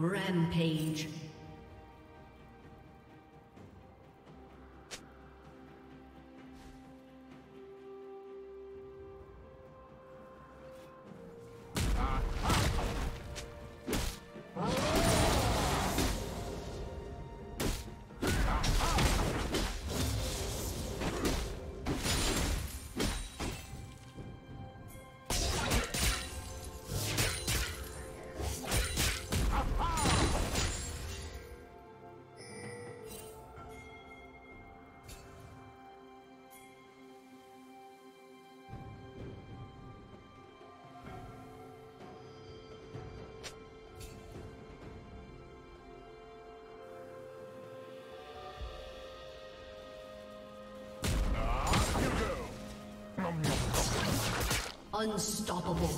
Rampage. Unstoppable.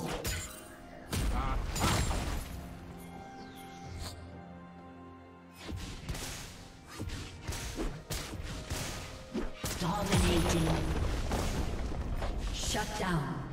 Dominating. Shut down.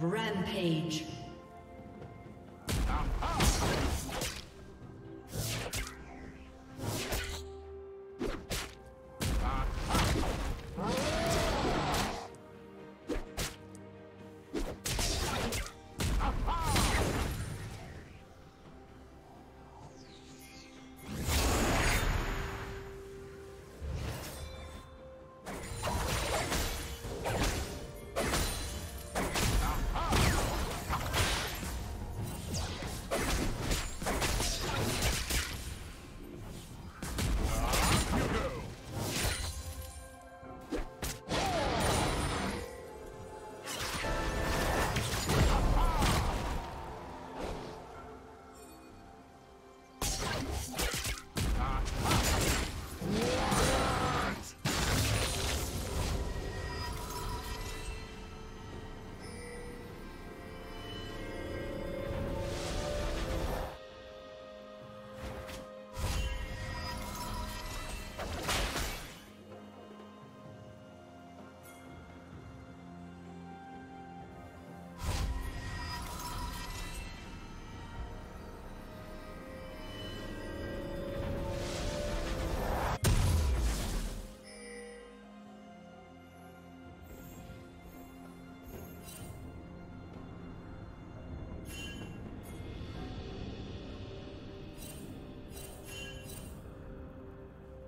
Rampage.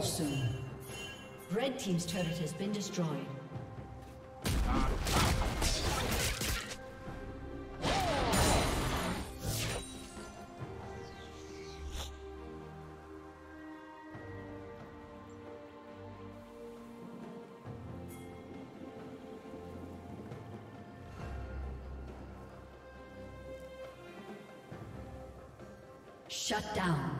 fall soon. Red Team's turret has been destroyed. Shut down.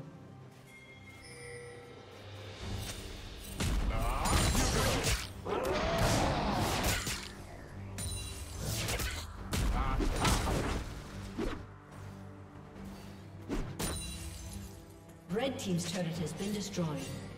Destroyed.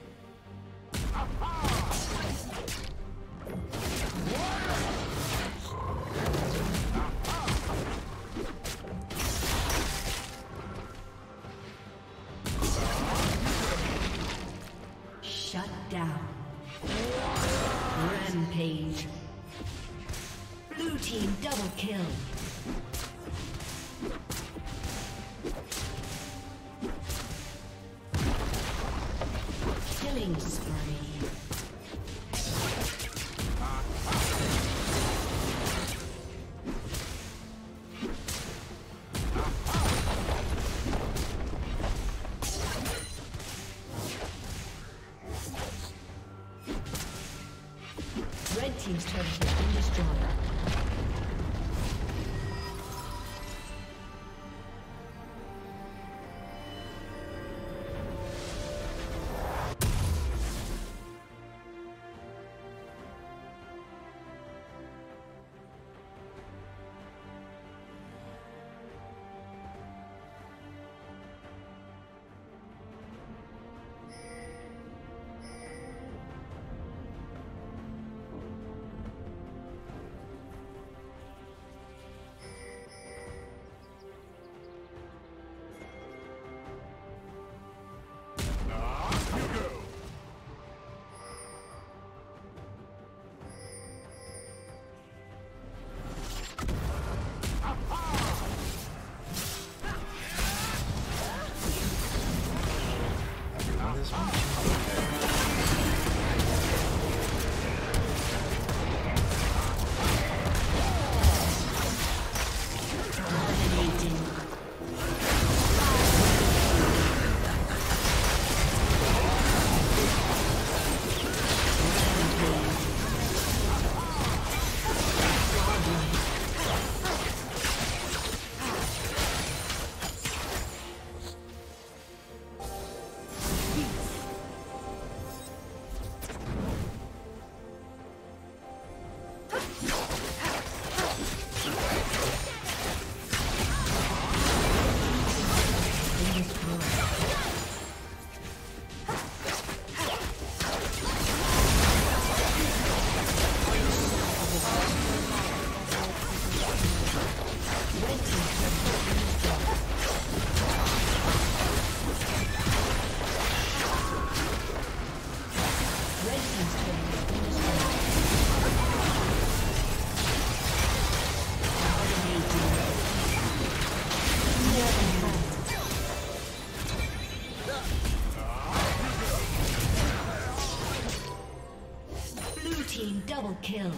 Double kill.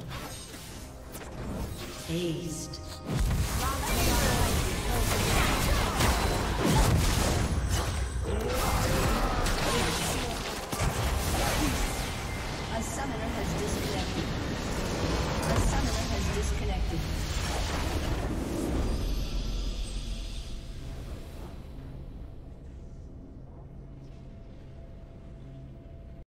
Aced.